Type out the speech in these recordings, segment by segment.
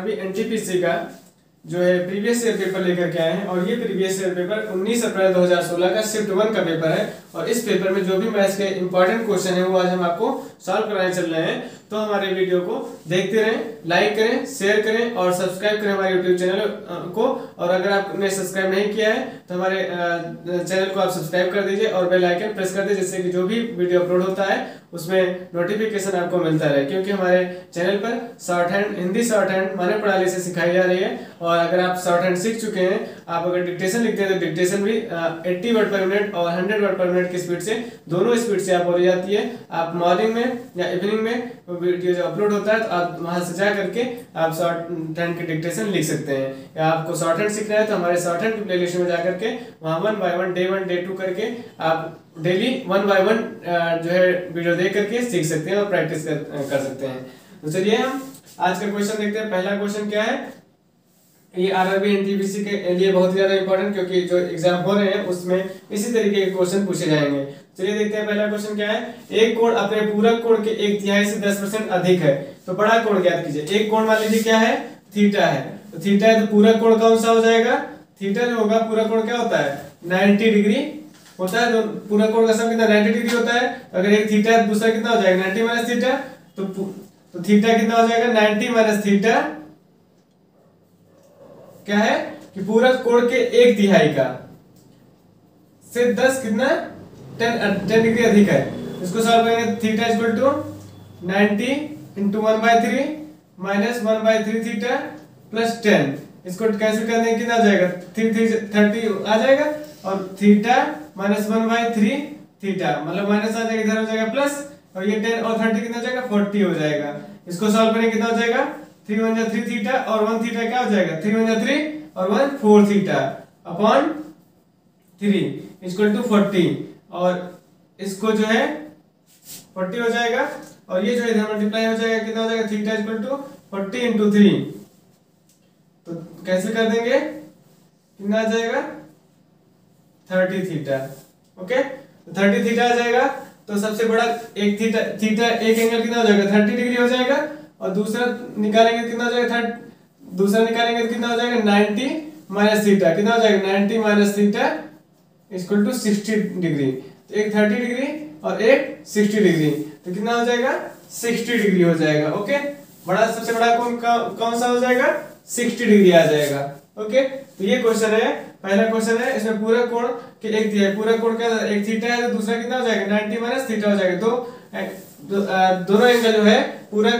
RRB NTPC का जो है प्रीवियस ईयर पेपर लेकर के आए हैं और ये प्रीवियस ईयर पेपर 19 अप्रैल 2016 का शिफ्ट वन का पेपर है और इस पेपर में जो भी मैथ्स के इंपॉर्टेंट क्वेश्चन है, वो आज हम आपको सॉल्व कराने चल रहे हैं। तो हमारे वीडियो को देखते रहें लाइक करें शेयर करें और सब्सक्राइब करें हमारे यूट्यूब चैनल को। और अगर आपने सब्सक्राइब नहीं किया है तो हमारे चैनल को आप सब्सक्राइब कर दीजिए और बेल आइकन प्रेस कर दीजिए जिससे कि जो भी वीडियो अपलोड होता है, उसमें नोटिफिकेशन आपको मिलता रहे। क्योंकि हमारे चैनल पर shorthand Hindi shorthand माने प्रणाली से सिखाई जा रही है। और अगर आप शॉर्ट हैंड सीख चुके हैं, आप अगर डिक्टेशन लिखते हैं तो डिक्टेशन भी एट्टी वर्ड पर मिनट और हंड्रेड वर्ड पर मिनट की स्पीड से, दोनों स्पीड से आप बोली जाती है। आप मॉर्निंग में या इवनिंग में वीडियो जो अपलोड होता है तो आप वहाँ से जा करके आप शॉर्ट हैंड की डिक्टेशन लिख सकते हैं। या आपको शॉर्ट हैंड सीखना है तो हमारे शॉर्ट हैंड की प्लेलिस्ट में जा करके वहाँ one by one day one day two करके आप डेली वन बाय वन जो है वीडियो देख करके सीख सकते हैं और प्रैक्टिस कर, कर सकते हैं। तो चलिए हम आज का क्वेश्चन देखते हैं। पहला क्वेश्चन क्या है? ये आरआरबी एनटीपीसी के लिए बहुत ज़्यादा इंपॉर्टेंट क्योंकि जो एग्ज़ाम हो रहे हैं उसमें इसी तरीके के क्वेश्चन पूछे जाएँगे। चलिए देखते हैं पहला क्वेश्चन क्या है? एक कोण अपने पूरक कोण के एक तिहाई से दस परसेंट अधिक है। तो बड़ा कोण ज्ञात कीजिए। एक कोण मान लीजिए क्या है? थीटा है। तो थीटा है तो पूरक कोण कौन सा हो जाएगा? थीटा जो होगा पूरा कोण क्या होता है? नाइनटी डिग्री होता है। तो पूरा कोण का सम कितना? नाइनटी डिग्री होता है। अगर एक थीटा है, दूसरा कितना हो जाएगा? Ninety minus theta. तो तो थीटा कितना हो जाएगा? Ninety minus theta. क्या है? कि पूरा कोण के एक तिहाई का। से दस कितना? टेन टेन डिग्री अधिक है। इसको सॉल्व करेंगे theta equal to ninety into one by three minus one by three theta plus ten इसको कैंसिल कर देंगे कितना आ जाएगा? थ्री थ्री थर्टी आ जाएगा और theta minus one by three theta मतलब माइनस आ जाएगा, इधर हो जाएगा प्लस और ये टेन और थर्टी कितना हो जाएगा? फोर्टी हो जाएगा। इसको सॉल्व करेंगे कितना हो जाएगा? थ्री वन जा थ्री थीटा और वन थीटा क्या हो जाएगा? थ्री वन जा थ्री और one four theta upon three equal to forty और इसको जो है फोर्टी हो जाएगा और ये जो इधर मल्टीप्लाई हो जाएगा, कितना हो जाएगा? Theta equal to forty into three तो कैसे कर देंगे? कितना आ जाएगा? Thirty theta okay thirty theta आ जाएगा तो सबसे बड़ा एक थीटा थीटा एक एंगल कितना हो जाएगा? थर्टी डिग्री हो जाएगा और दूसरा निकालेंगे कितना हो जाएगा? थर्ट दूसरा निकालेंगे तो कितना हो जाएगा? नाइनटी माइनस थीटा कितना हो जाएगा? Ninety minus theta equal to sixty degree. तो एक थर्टी डिग्री और एक सिक्सटी डिग्री। तो कितना हो जाएगा? सिक्सटी डिग्री हो जाएगा, ओके? बड़ा, सबसे बड़ा कौन कौन सा हो जाएगा? सिक्सटी डिग्री आ जाएगा, ओके? तो ये क्वेश्चन है, पहला क्वेश्चन है, इसमें पूरा कोण के एक दिया है, पूरा कोण क्या एक थीटा है तो दूसरा कितना हो जाएगा? 90 माइनस थीटा हो जाएगा। तो दोनों एंगल जो है, पूरा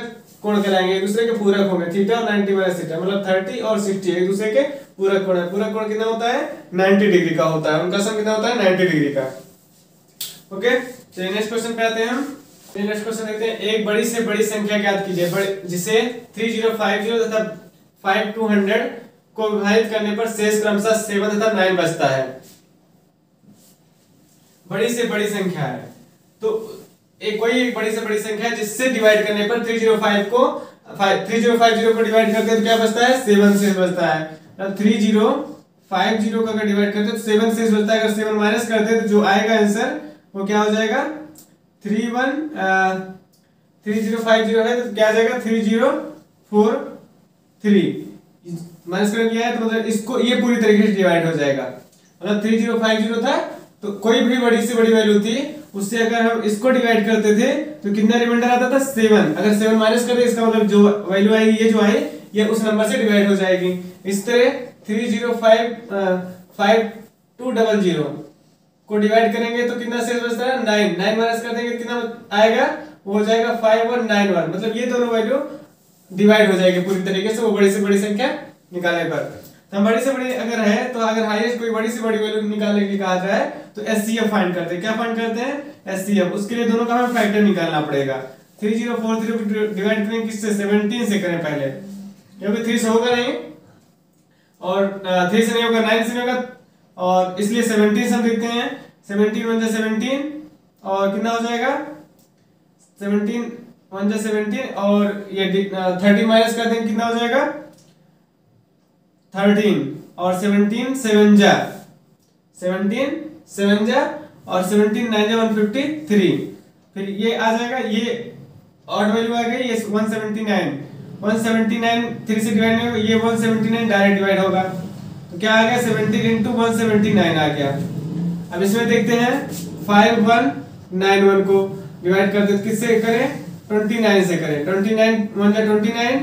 कोण कहलाएँगे एक दूसरे के पूरक होंगे। थीटा और 90 माइनस थीटा मतलब 30 और 60 एक दूसरे के पूरक कोण है। पूरक कोण कितना होता है? 90 डिग्री का होता है। उनका सम कितना होता है? 90 डिग्री का। ओके? तो नेक्स्ट क्वेश्चन पे आते हैं हम। नेक्स्ट क्वेश्चन देखते हैं। एक बड़ी से बड़ी संख्या ज्ञात कीजिए। जिसे 3050 तथा 5200 को विभाजित करने पर शेष क्रमशः 7 तथा 9 बचता है। बड़ी से बड़ी संख्या है। तो एक कोई बड़ी से बड़ी संख्या जिससे डिवाइड करने पर 305 को 3050 को डिवाइड करते तो क्या बचता है? 7 शेष बचता है। अब 3050 को अगर डिवाइड करते तो 7 शेष बचता है। अगर 7 माइनस करते तो जो आएगा आंसर वो क्या हो जाएगा? 31 3050 है तो क्या आ जाएगा? 3043 माइनस कर दिया है तो मतलब इसको, ये पूरी तरीके से डिवाइड हो जाएगा। मतलब 3050 था तो कोई भी बड़ी से बड़ी वैल्यू थी उससे अगर हम इसको डिवाइड करते थे तो कितना रिमाइंडर आता था? सेवन अगर सेवन माइनस करते इसका मतलब जो वैल्यू आएगी, ये जो आई ये उस नंबर से डिवाइड हो जाएगी. इस तरह three zero five five two double zero को डिवाइड करेंगे तो कितना शेष बचता है? नाइन नाइन माइनस कर देंगे कितना आएगा? वो हो जाएगा फाइव और नाइन वन मतलब ये दोनों वैल्यू डिवाइड हो जाएगी पूरी तरीके से, वो बड़ी से बड़ी संख्या निकालने पर. तो बड़ी से बड़ी अगर है तो अगर हाईएस्ट कोई बड़ी से बड़ी वैल्यू निकालने के लिए कहा जाए तो एससीएफ फाइंड करते हैं। क्या फाइंड करते हैं? एससीएफ उसके लिए दोनों का हमें फैक्टर निकालना पड़ेगा। 3043 को डिवाइड करें किससे? 17 से करें पहले। क्योंकि 3 से होगा नहीं। और 3 से नहीं होगा 9 से नहीं होगा। और इसलिए 17 से हम देखते हैं। 17 वन जा 17 और कितना हो जाएगा? 17 वन जा 17 और ये 30 माइनस कर देंगे कितना हो जाएगा? थर्टीन और सेवनटीन सेवन जा सेवनटीन सेवन जा और सेवनटीन नाइन जा वन फिफ्टी थ्री फिर ये आ जाएगा, ये ऑड वैल्यू आ गई, ये वन सेवेंटी नाइन 179 3 से डिवाइड नहीं होगा, ये 179 डायरेक्ट डिवाइड होगा। तो क्या आ गया 70 इंटू वन आ गया। अब इसमें देखते हैं 5191 को डिवाइड कर दे, किससे करें? 29 से करें। 29 वन जा 29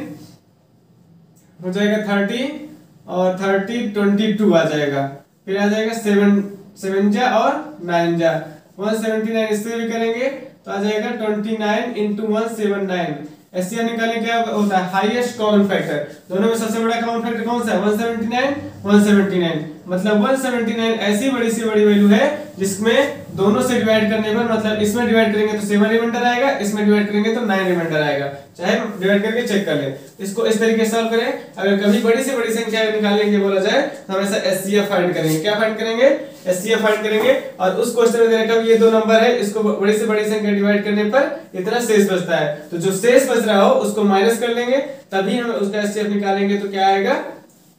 हो जाएगा 30 और 30 22 आ जाएगा। फिर आ जाएगा 7 7 जा और नाइन जा 179 इससे भी करेंगे तो आ जाएगा 29 into one seven nine SCR निकालने क्या होता है? हाईएस्ट कॉमन फैक्टर दोनों में सबसे बड़ा कॉमन फैक्टर कौन सा है? 179 179 मतलब 179 ऐसी बड़ी से बड़ी वैल्यू है जिसमें दोनों से डिवाइड करने पर मतलब इसमें डिवाइड करेंगे तो सेवन रिमाइंडर आएगा, इसमें डिवाइड करेंगे तो नाइन रिमाइंडर आएगा। चाहे डिवाइड करके चेक कर ले। इसको इस तरीके से सॉल्व करें। अगर कभी बड़ी से बड़ी संख्या निकालने के बोला जाए तो हमेशा एससीएफ फाइंड करेंगे। क्या फाइंड करेंगे? एससीएफ फाइंड करेंगे और उस क्वेश्चन में का ये दो नंबर है, इसको बड़ी से बड़ी संख्या डिवाइड करने पर इतना शेष बचता है। तो जो शेष बच रहा हो, उसको माइनस कर लेंगे। तभी हम उसका एससीएफ निकालेंगे तो क्या आएगा?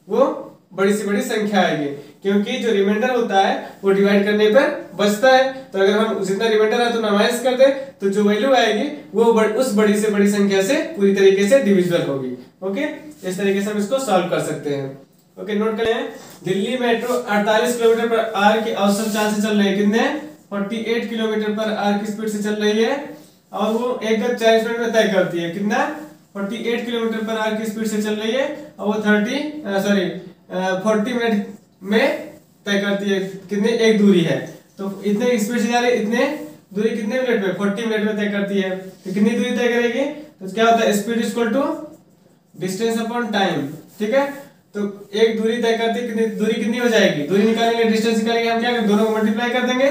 वो बड़ी से बड़ी संख्या आएगी क्योंकि जो रिमाइंडर होता है वो डिवाइड करने पर बचता है। तो अगर हम जितना रिमाइंडर है तो माइनस कर दे तो जो वैल्यू आएगी वो बड़, उस बड़ी से बड़ी संख्या से पूरी तरीके से डिविजिबल होगी। ओके इस तरीके से हम इसको सॉल्व कर सकते हैं। ओके नोट करें Delhi metro 48 kilometre per hour की औसत चाल से चल रही है कितने? 48 किलोमीटर पर आर की स्पीड से चल रही है। और वो एक चालीस मिनट में तय करती है। कितना? 48 किलोमीटर पर आर की स्पीड से चल रही है। और वो 30 सॉरी फोर्टी मिनट में तय करती है कितने एक दूरी है। तो इतने स्पीड से जा रही इतने दूरी कितने मिनट में? फोर्टी मिनट में तय करती है। तो कितनी दूरी तय करेगी? तो क्या होता है, speed equal to distance upon time. ठीक है? तो एक दूरी तय करती कितनी दूरी कितनी हो जाएगी? दूरी निकालेंगे, डिस्टेंस निकालेंगे, हम क्या करें दोनों को मल्टीप्लाई कर देंगे।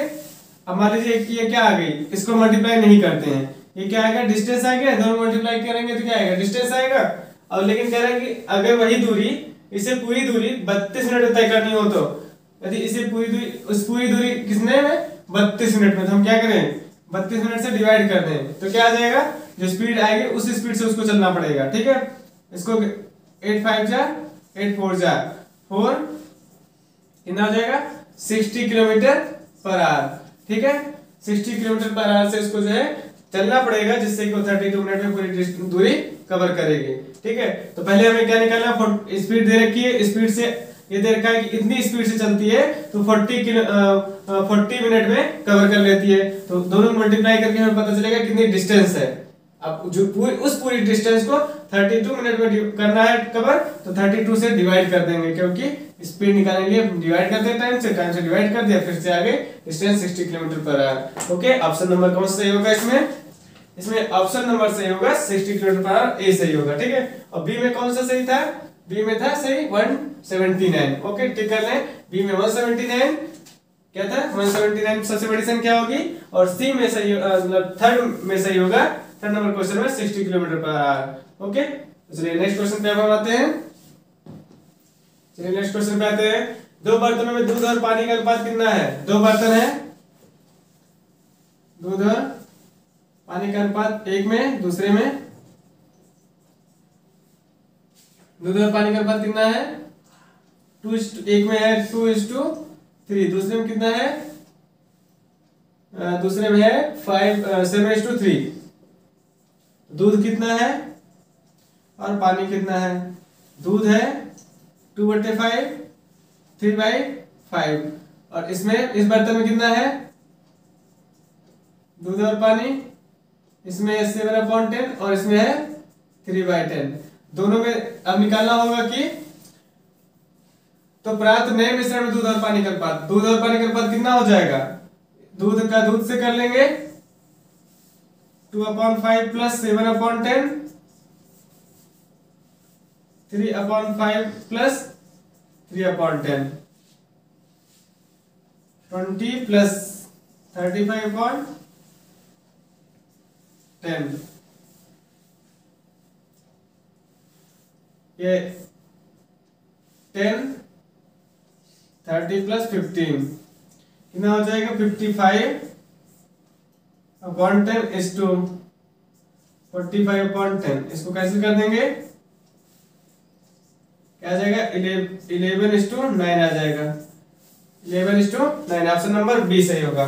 अब मान लीजिए ये क्या आ गई? इसको मल्टीप्लाई नहीं करते हैं। ये क्या आएगा? डिस्टेंस आ गया दोनों मल्टीप्लाई करेंगे तो क्या आएगा? डिस्टेंस आएगा। और लेकिन कह रहे हैं कि अगर वही दूरी इसे पूरी दूरी बत्तीस मिनट तय करनी हो तो। यदि इसे पूरी दूरी, उस पूरी दूरी किसने बत्तीस मिनट में। तो हम क्या करें? बत्तीस मिनट से डिवाइड कर दें। तो क्या आ जाएगा? जो स्पीड आएगी, उस स्पीड से उसको चलना पड़ेगा। ठीक है? इसको एट फाइव जा एट फोर जा। फोर कितना हो जाएगा? सिक्सटी किलोमीटर पर आवर ठीक है? सिक्सटी किलोमीटर पर आवर से इसको जो है चलना पड़ेगा, जिससे कि थर्टी टू मिनट में पूरी दूरी कवर करेगी। ठीक है? तो पहले हमें क्या निकालना? स्पीड दे रखी है। स्पीड से ये दे रखा है कि इतनी स्पीड से चलती है तो 40 किलो फोर्टी मिनट में कवर कर लेती है। तो दोनों मल्टीप्लाई करके हमें पता चलेगा कितनी डिस्टेंस है। अब जो पूरी उस पूरी डिस्टेंस को 32 मिनट में करना है कवर तो 32 से डिवाइड कर देंगे, क्योंकि स्पीड लिए डिवाइड करते हैं टाइम से टाइम से डिवाइड कर दिया, फिर से आगे distance 60 kilometre per hour okay option number कौन सा सही होगा इसमें? इसमें ऑप्शन नंबर सही होगा 60 किलोमीटर पर आवर ए सही होगा, ठीक है? और बी में कौन सा सही था? बी में था सही 179 ओके टिक कर लें। बी में 179 क्या था? 179 सबसे बड़ी संख्या होगी? और सी में सही मतलब थर्ड में सही होगा थर्ड नंबर क्वेश्चन में 60 किलोमीटर पर आवर ओके चलिए नेक्स्ट क्वेश्चन पे हम आते हैं। चलिए नेक्स्ट क्वेश्चन पे आते हैं। दो बर्तनों में दूध और पानी का अनुपात कितना है? दो बर्तन है। दूध और पानी का अनुपात एक में, दूसरे में। दूध और पानी का अनुपात कितना है? टू एक में है टू इज़ टू, थ्री। दूसरे में कितना है? दूसरे में है five seven is to, three. दूध कितना है? और पानी कितना है? दूध है टू बटे फाइव, थ्री बाई फाइव। और इसमें, इस बर्तन में कितना है? दूध और पानी। इसमें सेवन अपॉन टेन और इसमें है थ्री बाई टेन दोनों में अब निकालना होगा कि तो प्रात नए मिश्रण में दूध और पानी का अनुपात दूध और पानी का अनुपात कितना हो जाएगा? दूध का दूध से कर लेंगे। Two point five plus seven upon ten three upon five plus three upon ten twenty plus thirty five upon ten ये टेन थर्टी प्लस फिफ्टीन कितना हो जाएगा? Fifty five upon ten is to forty five upon ten इसको कैसे कर देंगे। क्या आ जाएगा? इलेवन इज़ टू नाइन आ जाएगा। Eleven is to nine option number B सही होगा।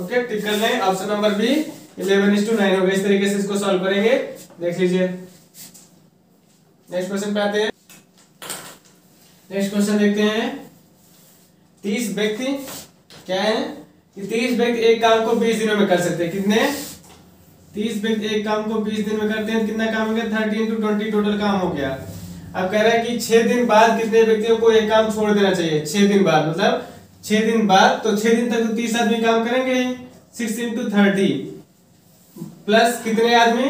ओके टिक कर लें। Option number B eleven is to nine होगा। इस तरीके से इसको सॉल्व करेंगे। देख लीजिए। नेक्स्ट क्वेश्चन पे आते हैं। नेक्स्ट क्वेश्चन देखते हैं। तीस व्यक्ति क्या है? कि तीस व्यक्ति एक काम को बीस दिनों में कर सकते हैं। कितने? तीस व्यक्ति एक काम को बीस दिन में करते हैं। कितना काम हो गया? थर्टी इंटू ट्वेंटी टोटल काम हो गया। अब कह रहा है कि छह दिन बाद कितने व्यक्तियों को एक काम छोड़ देना चाहिए? छह दिन बाद मतलब छह दिन बाद तो छह दिन तक तो तीस आदमी काम करेंगे सिक्स इंटू थर्टी प्लस कितने आदमी?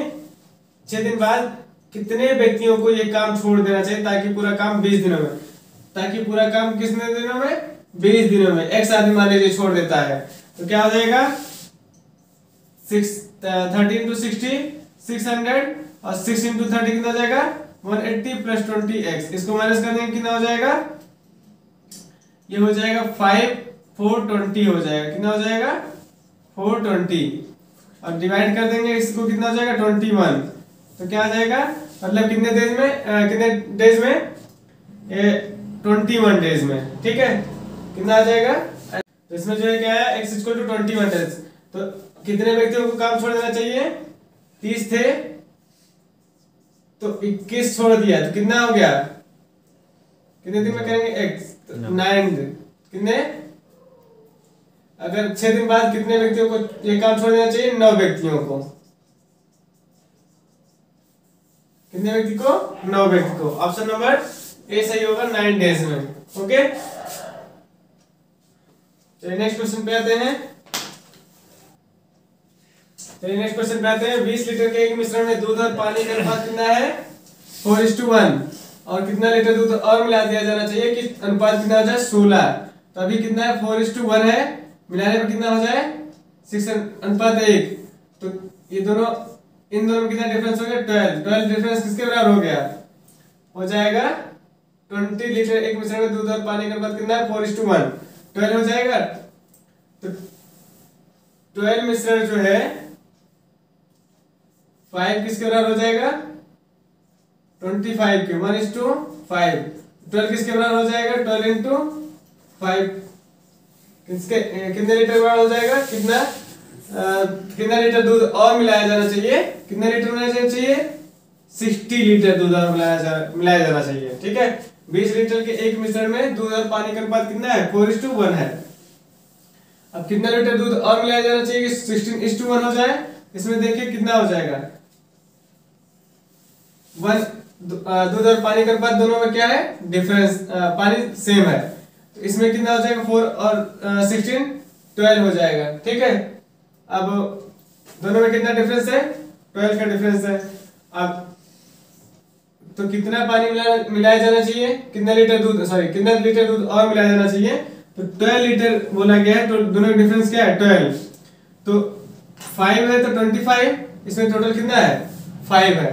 छह दिन बाद कितने व्यक्तियों को ये काम छोड़ देना चाहिए ताकि पूरा काम बीस दिनों में? ताकि पूरा काम कितने दिनों में? बीस दिनों में। एक्स आदमी मान लीजिए छोड़ देता है। तो क्या हो जाएगा? Thirty into sixty six hundred और सिक्स इंटू थर्टी कितना हो जाएगा? One eighty plus twenty X इसको माइनस कर देंगे कितना हो जाएगा? ये हो जाएगा फाइव फोर ट्वेंटी हो जाएगा। कितना हो जाएगा? Four twenty. और डिवाइड कर देंगे इसको कितना हो जाएगा? Twenty one. तो क्या आ जाएगा? मतलब कितने डेज़ में आ, कितने डेज़ में? ट्वेंटी वन डेज़ में। ठीक है? कितना आ जाएगा? तो इसमें जो है क्या है? X equal to twenty one days तो कितने व्यक्तियों को काम छोड़ देना चाहिए? तीस थे। तो इक्कीस छोड़ दिया तो कितना हो गया? कितने दिन में करेंगे? एक्स नाइन कितने? अगर छह दिन बाद कितने व्यक्तियों को ये काम छोड़ देना चाहिए? नौ व्यक्तियों को। कितने व्यक्ति को? नौ व्यक्ति को। ऑप्शन नंबर ए सही होगा नाइन डेज़ में। ओके? चलिए नेक्स्ट क्वेश्चन पे आते हैं। चलिए नेक्स्ट क्वेश्चन पे आते हैं। बीस लीटर के एक मिश्रण में दूध और पानी का अनुपात कितना है? फोर इज़ टू वन और कितना लीटर दूध और मिला दिया जाना चाहिए कि अनुपात कितना हो जाए? सोलह। तो अभी कितना है? फोर इज़ टू वन है। मिलाने पर कितना हो जाए? सिक्स अनुपात एक। तो ये दोनों, इन दोनों में कितना डिफरेंस हो गया? ट्वेल्व ट्वेल्व डिफरेंस किसके बराबर हो गया? हो जाएगा ट्वेंटी लीटर एक मिश्रण में दूध और पानी का अनुपात कितना है? Four is to one twelve हो जाएगा? तो ट्वेल्व मिश्रण जो है फाइव किसके बराबर हो जाएगा? ट्वेंटी फाइव के one is to five. Twelve किसके बराबर हो जाएगा? Twelve into five. किसके कितने लीटर बराबर हो जाएगा? कितना? आ, कितना लीटर दूध और मिलाया जाना चाहिए? कितने लीटर मिलाया चाहिए? सिक्सटी लीटर दूध और मिलाया जा मिलाया जाना चाहिए ठीक है? बीस लीटर के एक मिश्रण में दूध और पानी का अनुपात कितना है? फोर इज़ टू वन है। अब कितना लीटर दूध और मिलाया जाना चाहिए कि सिक्सटीन इज़ टू वन हो जाए? इसमें देखिए कितना हो जाएगा। वन दूध और पानी का अनुपात दोनों में क्या है? डिफरेंस पानी सेम है। तो इसमें कितना हो जाएगा? फोर और सिक्सटीन ट्वेल्व हो जाएगा। ठीक है? अब दोनों में कितना डिफरेंस है? ट्वेल्व का डिफरेंस है। अब तो कितना पानी मिला, मिलाया जाना चाहिए? कितना लीटर दूध? सॉरी कितना लीटर दूध और मिलाया जाना चाहिए? तो ट्वेल्व लीटर बोला गया है तो दोनों का डिफरेंस क्या है? ट्वेल्व तो फाइव है तो ट्वेंटी फाइव इसमें टोटल कितना है? फाइव है।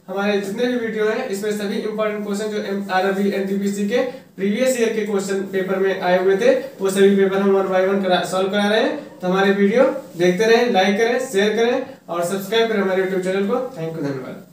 हमारे जितने भी वीडियो हैं, इसमें सभी इंपॉर्टेंट क्वेश्चन जो आरबी एनटीपीसी के प्रीवियस ईयर के क्वेश्चन पेपर में आए हुए थे, वो सभी पेपर हम वन बाई वन सॉल्व करा रहे हैं। तो हमारे वीडियो देखते रहें लाइक करें शेयर करें और सब्सक्राइब करें हमारे यूट्यूब चैनल को। थैंक यू धन्यवाद।